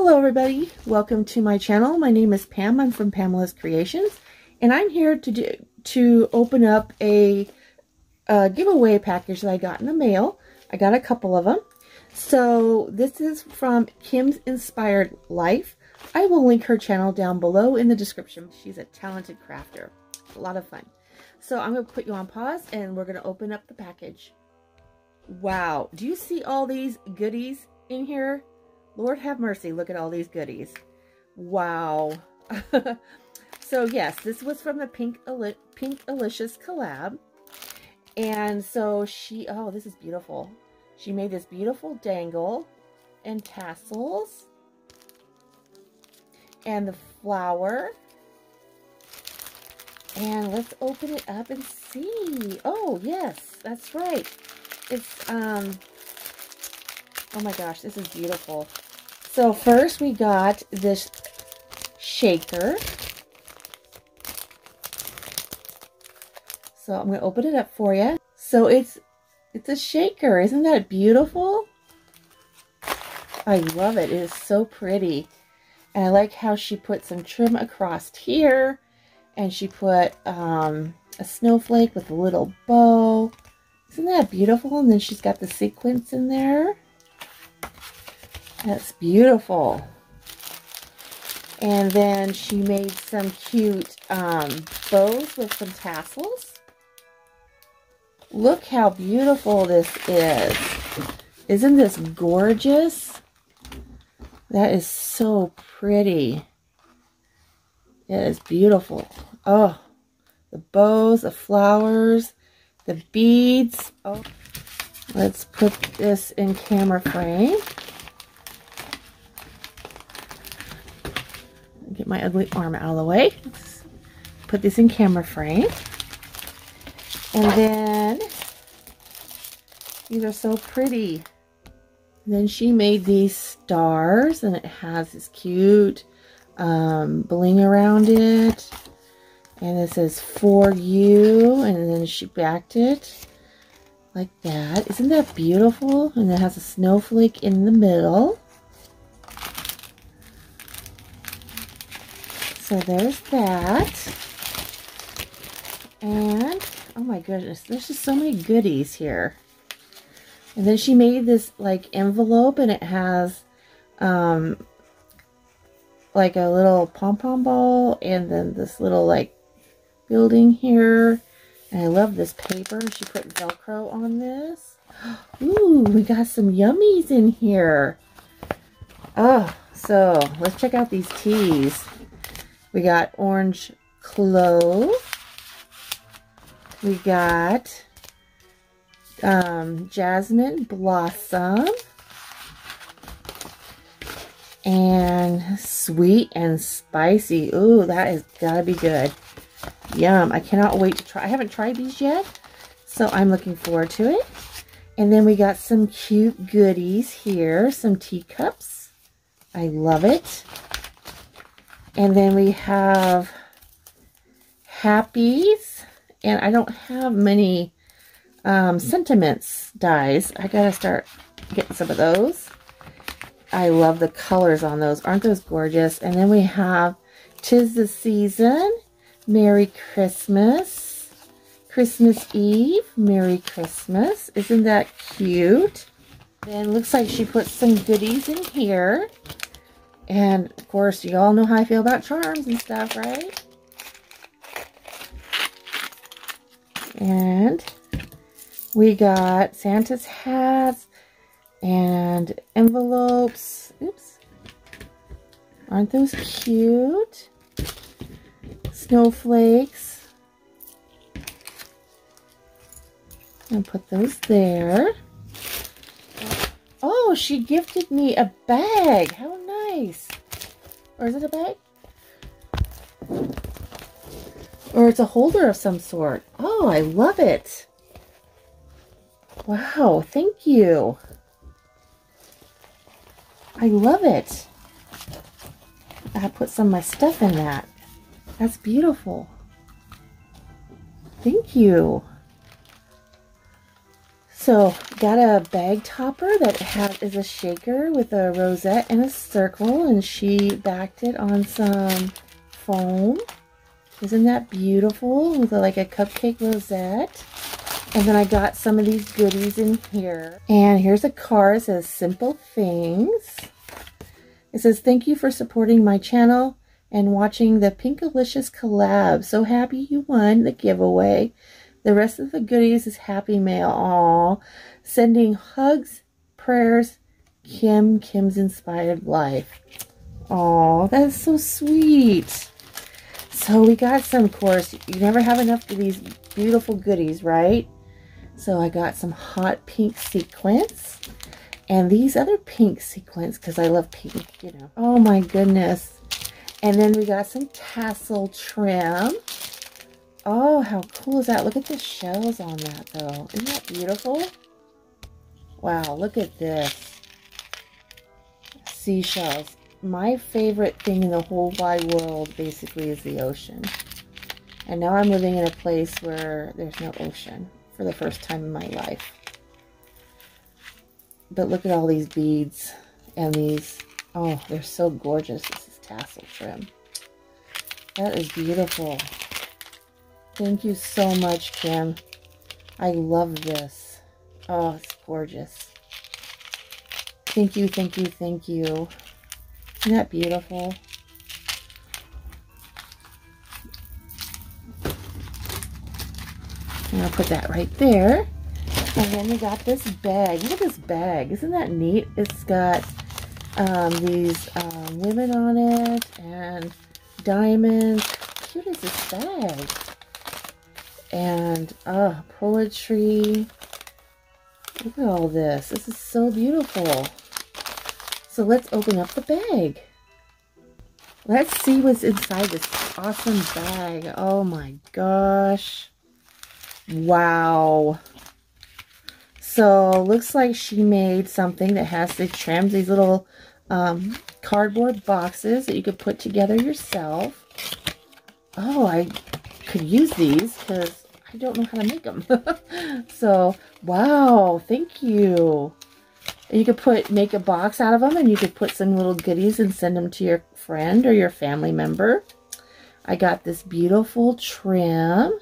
Hello everybody, welcome to my channel. My name is Pam, I'm from Pamela's Creations, and I'm here to do, to open up a, a giveaway package that I got in the mail. I got a couple of them. So this is from Kim's Inspired Life. I will link her channel down below in the description. She's a talented crafter. A lot of fun. So I'm going to put you on pause and we're going to open up the package. Wow. Do you see all these goodies in here? Lord have mercy. Look at all these goodies. Wow. so yes, this was from the Pink, Pinkalicious collab. And so she, oh, this is beautiful. She made this beautiful dangle and tassels and the flower. And let's open it up and see. Oh, yes, that's right. It's, um, oh my gosh, this is beautiful. So first we got this shaker. So I'm going to open it up for you. So it's it's a shaker. Isn't that beautiful? I love it. It is so pretty. And I like how she put some trim across here. And she put um, a snowflake with a little bow. Isn't that beautiful? And then she's got the sequins in there. That's beautiful. And then she made some cute um, bows with some tassels. Look how beautiful this is. Isn't this gorgeous? That is so pretty. It is beautiful. Oh, the bows, the flowers, the beads. Oh, let's put this in camera frame. My ugly arm out of the way. Let's put this in camera frame. And then, these are so pretty. then she made these stars, and it has this cute um, bling around it. And it says, for you, and then she backed it like that. Isn't that beautiful? And it has a snowflake in the middle. So there's that. And Oh my goodness, there's just so many goodies here. And then she made this like envelope and it has um like a little pom-pom ball and then this little like building here. And I love this paper. She put Velcro on this. Ooh, we got some yummies in here. Oh, so let's check out these teas. We got orange clove we got um, Jasmine Blossom and sweet and spicy. Ooh, that is gotta be good. Yum. I cannot wait to try. I haven't tried these yet, so I'm looking forward to it. And then we got some cute goodies here. Some teacups. I love it. And then we have Happies and I don't have many um, sentiments dies. I gotta start getting some of those. I love the colors on those. Aren't those gorgeous? And then we have Tis the Season, Merry Christmas, Christmas Eve, Merry Christmas. Isn't that cute? Then looks like she put some goodies in here. And of course, you all know how I feel about charms and stuff, right? And we got Santa's hats and envelopes. Oops. Aren't those cute? Snowflakes. And put those there. Oh, she gifted me a bag. How nice. Or is it a bag? Or it's a holder of some sort. Oh, I love it. Wow, thank you. I love it. I put some of my stuff in that. That's beautiful. Thank you. So, got a bag topper that has, is a shaker with a rosette and a circle, and she backed it on some foam. Isn't that beautiful? With a, like a cupcake rosette. And then I got some of these goodies in here. And here's a card. that says Simple Things. It says, thank you for supporting my channel and watching the Pinkalicious collab. So happy you won the giveaway. The rest of the goodies is happy mail. All Sending hugs, prayers, Kim, Kim's Inspired Life. Oh, that is so sweet. So we got some, of course, you never have enough of these beautiful goodies, right? So I got some hot pink sequins. And these other pink sequins, because I love pink, you know. Oh my goodness. And then we got some tassel trim. Oh, how cool is that? Look at the shells on that, though. Isn't that beautiful? Wow, look at this. Seashells. My favorite thing in the whole wide world, basically, is the ocean. And now I'm living in a place where there's no ocean for the first time in my life. But look at all these beads and these. Oh, they're so gorgeous. This is tassel trim. That is beautiful. Thank you so much, Kim. I love this. Oh, it's gorgeous. Thank you, thank you, thank you. Isn't that beautiful? I'll put that right there. And then we got this bag. Look at this bag. Isn't that neat? It's got um, these um, women on it and diamonds. How cute is this bag? And, uh, poetry. Look at all this. This is so beautiful. So let's open up the bag. Let's see what's inside this awesome bag. Oh my gosh. Wow. So looks like she made something that has the trims, these little um, cardboard boxes that you could put together yourself. Oh, I could use these because I don't know how to make them. so, wow, thank you. You could put make a box out of them and you could put some little goodies and send them to your friend or your family member. I got this beautiful trim.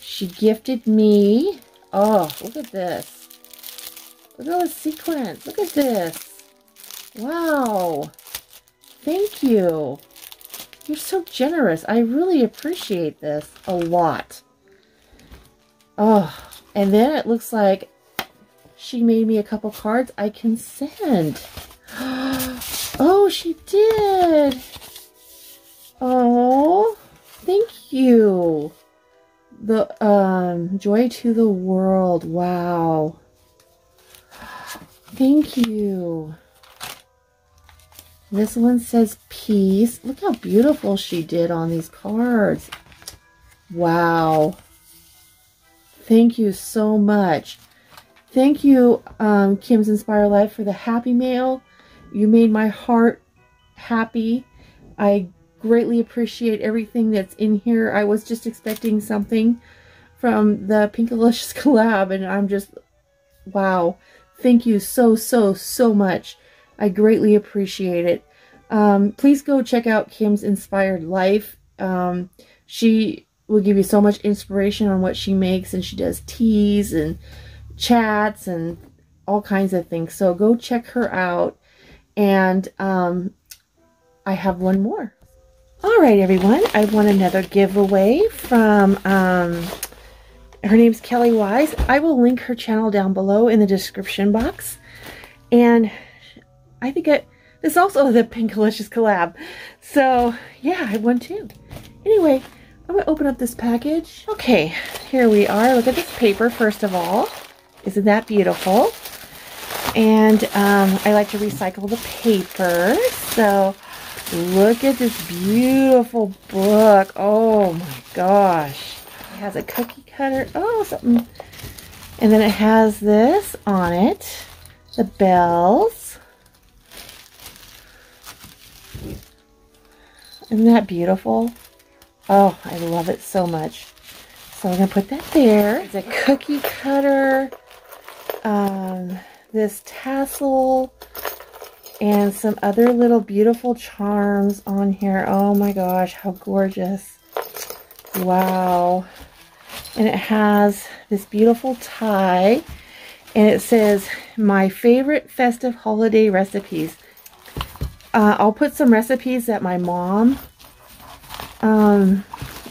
She gifted me. Oh, look at this. Look at all the sequins. Look at this. Wow. Thank you. You're so generous. I really appreciate this a lot. Oh, and then it looks like she made me a couple cards I can send. Oh, she did. Oh, thank you. The um joy to the world. Wow. Thank you. This one says peace. Look how beautiful she did on these cards. Wow. Thank you so much. Thank you, um, Kim's Inspire Life, for the happy mail. You made my heart happy. I greatly appreciate everything that's in here. I was just expecting something from the Pinkalicious collab, and I'm just, wow. Thank you so, so, so much. I greatly appreciate it. Um, please go check out Kim's Inspired Life. Um, she will give you so much inspiration on what she makes, and she does teas and chats and all kinds of things. So go check her out. And um, I have one more. All right, everyone. I won another giveaway from, um, her name's Kelly Wise. I will link her channel down below in the description box. And I think it, this also the Pinkalicious collab. So, yeah, I won too. Anyway, I'm to open up this package. Okay, here we are. Look at this paper, first of all. Isn't that beautiful? And um, I like to recycle the paper. So look at this beautiful book. Oh my gosh. It has a cookie cutter. Oh, something. And then it has this on it. The bells. Isn't that beautiful? Oh, I love it so much. So I'm going to put that there. It's a cookie cutter um, this tassel and some other little beautiful charms on here. Oh my gosh, how gorgeous. Wow. And it has this beautiful tie and it says, my favorite festive holiday recipes. Uh, I'll put some recipes that my mom um,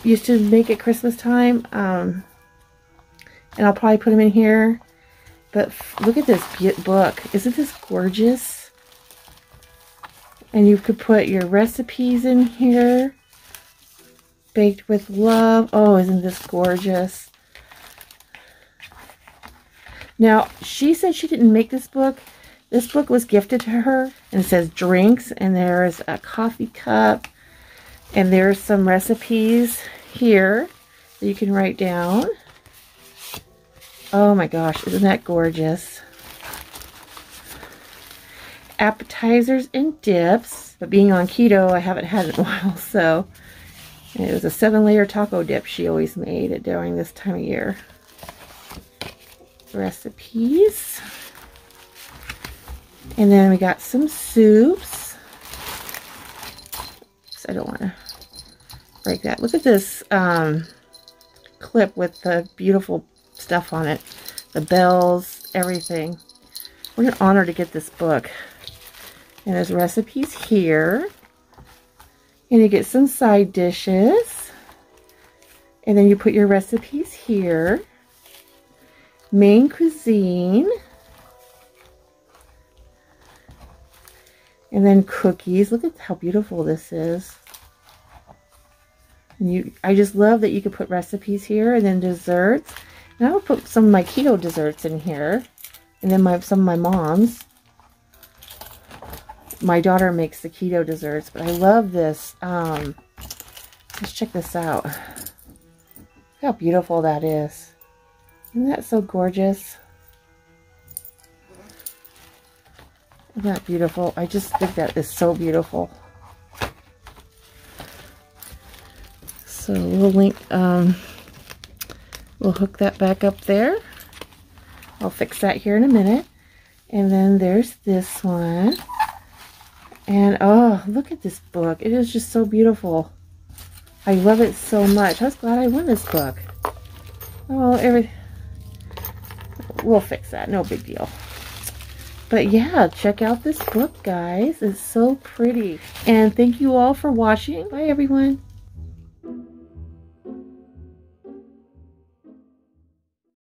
used to make at Christmas time. Um, and I'll probably put them in here. But look at this book. Isn't this gorgeous? And you could put your recipes in here. Baked with love. Oh, isn't this gorgeous? Now, she said she didn't make this book. This book was gifted to her. And it says drinks. And there's a coffee cup. And there's some recipes here that you can write down. Oh my gosh, isn't that gorgeous? Appetizers and dips. But being on keto, I haven't had it in a while, so... it was a seven-layer taco dip she always made during this time of year recipes. And then we got some soups. So I don't want to break that. Look at this um, clip with the beautiful stuff on it. The bells, everything. What an honor to get this book. And there's recipes here. And you get some side dishes. And then you put your recipes here main cuisine. And then cookies. Look at how beautiful this is. And you, I just love that you could put recipes here and then desserts. And I will put some of my keto desserts in here. And then my some of my mom's. My daughter makes the keto desserts, but I love this. Um, let's check this out. Look how beautiful that is. Isn't that so gorgeous? Isn't that beautiful? I just think that is so beautiful. So we'll link, um, we'll hook that back up there. I'll fix that here in a minute. And then there's this one. And oh, look at this book. It is just so beautiful. I love it so much. I was glad I won this book. Oh, everything we'll fix that. No big deal. But yeah, check out this book, guys. It's so pretty. And thank you all for watching. Bye, everyone.